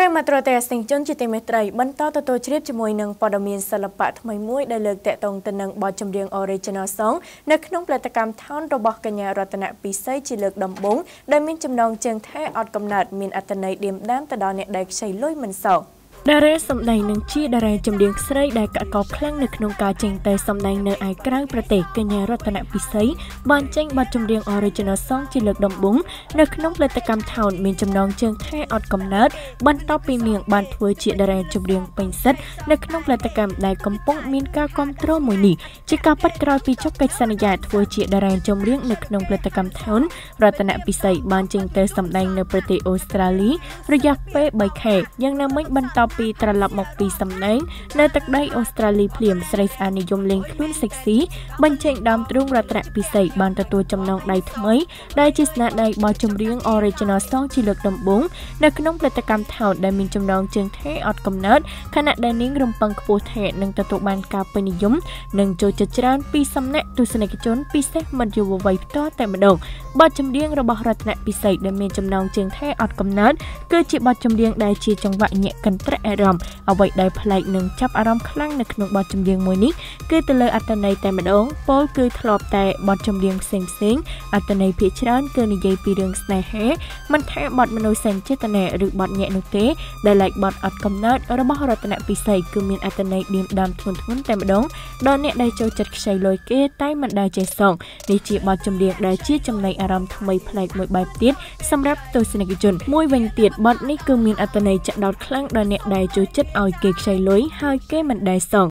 ប្រិមត្តរតេសិងជនជាទីមេត្រីបន្តទទួលជ្រាបជាមួយនឹងព័ត៌មានសិល្បៈថ្មីមួយដែលលើកតាក់ទងទៅនឹងបទចម្រៀង Original Song នៅក្នុងផលិតកម្ម Town របស់កញ្ញារតនៈពិសីជាលើកដំបូងដែលមានចំណងជើងថែអត់កំណត់មានអត្ថន័យឌៀមដាមទៅដល់អ្នកដែលខ្ចីលុយមិនសោះ តារាសម្ដែងនឹងជាតារាចម្រៀងស្រីដែលកកោខ្លាំងនៅក្នុងការចេញទៅសម្ដែងនៅឯក្រៅប្រទេសកញ្ញារតនពិសីបានចេញបទចម្រៀង Original Song ជាលើកដំបូងនៅក្នុងផលិតកម្ម Town មានចំណងជើងថែអត់កំណើតបន្ទាប់ពីនាងបានធ្វើជាតារាចម្រៀងពេញសិទ្ធនៅក្នុងផលិតកម្មដែលកំពុងមានការគ្រប់គ្រងមួយនេះជាការប៉ັດក្រោយពីចុះកិច្ចសន្យាធ្វើជាតារាចម្រៀងនៅក្នុងផលិតកម្ម Town រតនពិសីបានចេញទៅសម្ដែងនៅប្រទេសអូស្ត្រាលីរយៈពេល3ខែយ៉ាងណាមិញបន្ទាប់ពីត្រឡប់មកពីសម្ដែងនៅទឹកដីអូស្ត្រាលីភ្លាមស្រីស្អាតនិយមលេងខ្លួនសិចស៊ីបញ្ចេញដើមទ្រូងរតនពិសីបានទទួលចំណងដៃថ្មី ដែលជាស្នាដៃបទចម្រៀង Original Song ជាលើកដំបូងនៅក្នុងផលិតកម្មថោតដែលមានចំណងជើងថេអត់កំណត់ខណៈដែលនាងរំពឹងខ្ពស់ថេនឹងទទួលបានការពេញនិយមនិងចូលចិត្តច្រើនពីសំណាក់ទស្សនិកជនពិសេសមិត្តយុវវ័យផ្ទាល់តែម្ដងបទចម្រៀងរបស់រតនពិសីដែលមានចំណងជើងថេអត់កំណត់គឺជាបទចម្រៀងដែលជាចង្វាក់ញាក់កន្ត្រាក់អារម្មណ៍អ្វីដែលប្លែកនិងចាប់អារម្មណ៍ខ្លាំងនៅក្នុងបទចម្រៀងមួយនេះគឺទៅលើអត្ថន័យតែម្ដងពោលគឺធ្លាប់តែបទចម្រៀងផ្សេងផ្សេងអត្ថន័យភាគច្រើនគឺនិយាយពីរឿងស្នេហាមិនថាបទមនោសញ្ចេតនាឬបទញាក់នោះទេដែលឡែកបទអត់កំណត់របស់រតនពិសីគឺមានអត្ថន័យឌៀមដាមធ្ងន់ធ្ងរតែម្ដងដល់អ្នកដែលចូលចិត្តខ្ចីលុយគេតែមិនដែលចេះសងនេះជាបទចម្រៀងដែលជាចំណៃអារម្មណ៍ថ្មីប្លែកមួយបែបទៀតសម្រាប់ទស្សនិកជនមួយវិញទៀតបទនេះគឺមានអត្ថន័យចាក់ដោតខ្លាំងដល់អ្នកដែលចូលចិត្តឲ្យគេខ្ចីលុយហើយគេមិនដែលសង